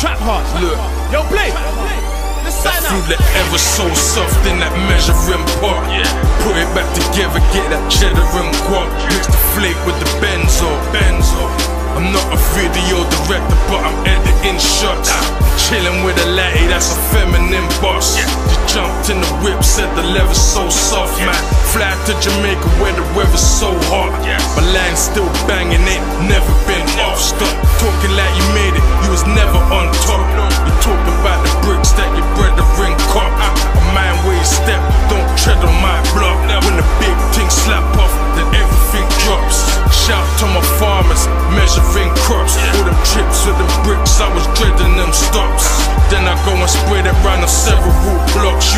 Trap hard. Look. Yo, play. That out. that ever so soft in that measuring pot. Put it back together, get that cheddar and guap. Mix the flake with the benzo, benzo. I'm not a video director, but I'm editing shots. Ah. Chilling with a lady that's a feminine boss. Just jumped in the whip, said the leather's so soft, man. Fly to Jamaica where the weather's so hot. My line's still banging, ain't never to my farmers, measuring crops. All them trips with them bricks, I was dreading them stops. Then I go and spread it round on several blocks.